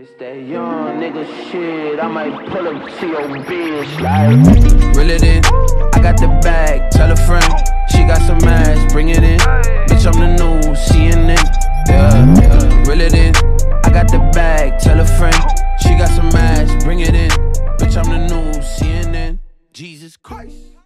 It's that young nigga shit. I might pull up to your bitch like. Reel it in. I got the bag. Tell a friend. She got some ass. Bring it in. Bitch, I'm the new CNN. Yeah. yeah. Reel it in. I got the bag. Tell a friend. She got some ass. Bring it in. Bitch, I'm the new CNN. Jesus Christ.